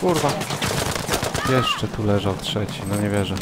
Kurwa. Jeszcze tu leżał trzeci, no nie wierzę.